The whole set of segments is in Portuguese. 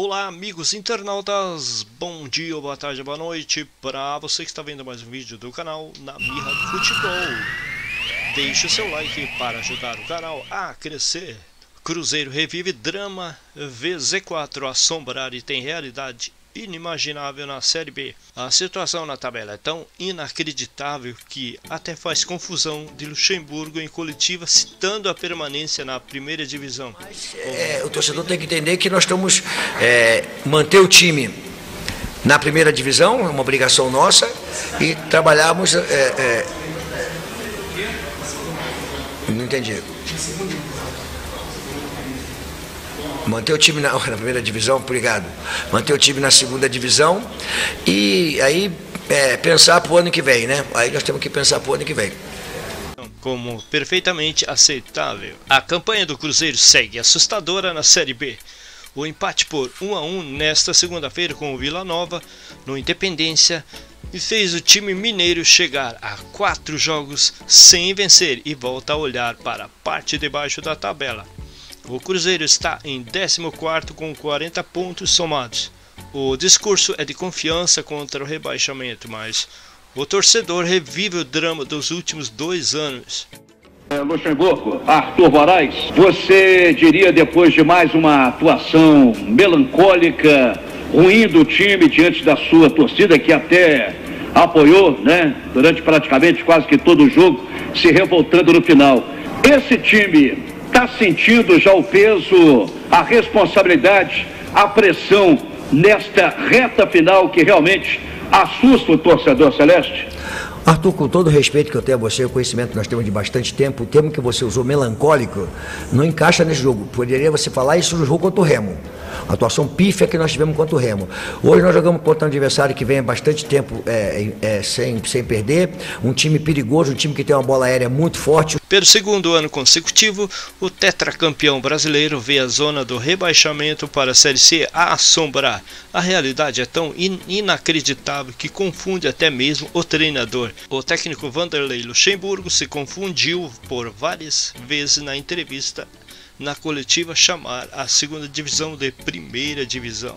Olá, amigos internautas, bom dia, boa tarde, boa noite para você que está vendo mais um vídeo do canal na Mirra Futebol. Deixe o seu like para ajudar o canal a crescer. Cruzeiro revive drama, VZ4 assombrar e tem realidade inimaginável na Série B. A situação na tabela é tão inacreditável que até faz confusão de Luxemburgo em coletiva citando a permanência na primeira divisão. É, o torcedor tem que entender que nós estamos é, manter o time na primeira divisão, é uma obrigação nossa, e trabalharmos. É, é, não entendi. Manter o time na, na, primeira divisão, obrigado. Manter o time na segunda divisão e aí é, pensar para o ano que vem, né? Aí nós temos que pensar para o ano que vem. Como perfeitamente aceitável. A campanha do Cruzeiro segue assustadora na Série B. O empate por 1 a 1 nesta segunda-feira com o Vila Nova no Independência e fez o time mineiro chegar a quatro jogos sem vencer e volta a olhar para a parte de baixo da tabela. O Cruzeiro está em 14 com 40 pontos somados. O discurso é de confiança contra o rebaixamento, mas o torcedor revive o drama dos últimos dois anos. É, Luxemburgo, Arthur Moraes, você diria depois de mais uma atuação melancólica, ruim do time diante da sua torcida que até apoiou, né, durante praticamente quase que todo o jogo, se revoltando no final. Esse time está sentindo já o peso, a responsabilidade, a pressão nesta reta final que realmente assusta o torcedor celeste? Arthur, com todo o respeito que eu tenho a você, o conhecimento que nós temos de bastante tempo, o termo que você usou, melancólico, não encaixa nesse jogo. Poderia você falar isso no jogo contra o Remo. A atuação pífia que nós tivemos contra o Remo. Hoje nós jogamos contra um adversário que vem há bastante tempo é, é, sem, sem perder, um time perigoso, um time que tem uma bola aérea muito forte. Pelo segundo ano consecutivo, o tetracampeão brasileiro vê a zona do rebaixamento para a Série C a assombrar. A realidade é tão in inacreditável que confunde até mesmo o treinador. O técnico Vanderlei Luxemburgo se confundiu por várias vezes na entrevista na coletiva chamar a segunda divisão de primeira divisão.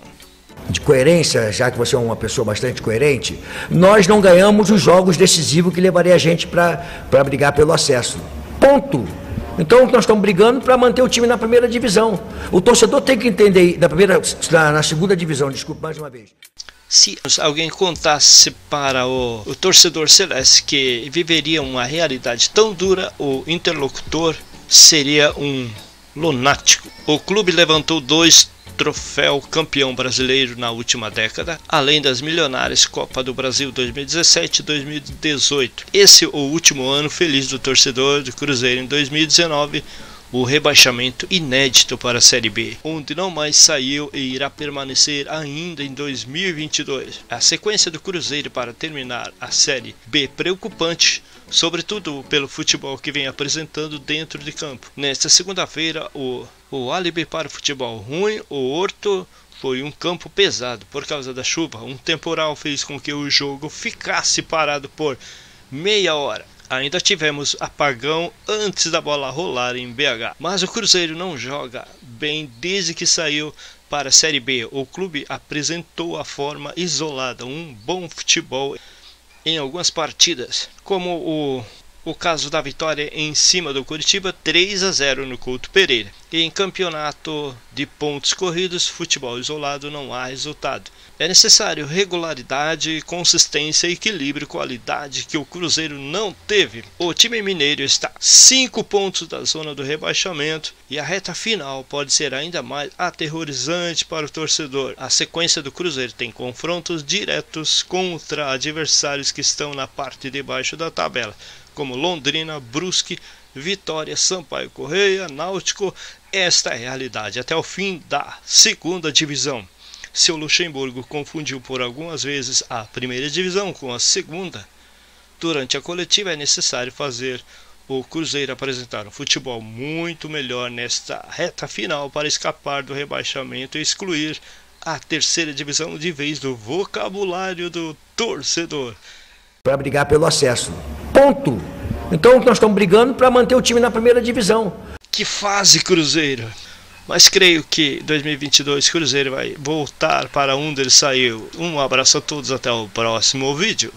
De coerência, já que você é uma pessoa bastante coerente, nós não ganhamos os jogos decisivos que levaria a gente para brigar pelo acesso. Ponto. Então nós estamos brigando para manter o time na primeira divisão. O torcedor tem que entender na primeira, na, na segunda divisão, desculpe mais uma vez. Se alguém contasse para o, o torcedor celeste que viveria uma realidade tão dura, o interlocutor seria um lunático. O clube levantou dois troféu campeão brasileiro na última década, além das milionárias Copa do Brasil 2017 e 2018. Esse o último ano feliz do torcedor do Cruzeiro em 2019 o rebaixamento inédito para a Série B, onde não mais saiu e irá permanecer ainda em 2022. A sequência do Cruzeiro para terminar a Série B preocupante, sobretudo pelo futebol que vem apresentando dentro de campo. Nesta segunda-feira, o, o álibi para o futebol ruim, o Horto foi um campo pesado por causa da chuva. Um temporal fez com que o jogo ficasse parado por meia hora. Ainda tivemos apagão antes da bola rolar em BH, mas o Cruzeiro não joga bem desde que saiu para a Série B. O clube apresentou a forma isolada, um bom futebol em algumas partidas, como o o caso da vitória em cima do Curitiba 3 a 0 no Couto Pereira. E em campeonato de pontos corridos, futebol isolado não há resultado. É necessário regularidade, consistência, equilíbrio, qualidade que o Cruzeiro não teve. O time mineiro está 5 pontos da zona do rebaixamento e a reta final pode ser ainda mais aterrorizante para o torcedor. A sequência do Cruzeiro tem confrontos diretos contra adversários que estão na parte de baixo da tabela como Londrina, Brusque, Vitória, Sampaio Correia, Náutico. Esta é a realidade até o fim da segunda divisão. Se o Luxemburgo confundiu por algumas vezes a primeira divisão com a segunda, durante a coletiva é necessário fazer o Cruzeiro apresentar um futebol muito melhor nesta reta final para escapar do rebaixamento e excluir a terceira divisão de vez do vocabulário do torcedor. Para brigar pelo acesso. Ponto. Então nós estamos brigando para manter o time na primeira divisão. Que fase, Cruzeiro! Mas creio que 2022 Cruzeiro vai voltar para onde ele saiu. Um abraço a todos, até o próximo vídeo.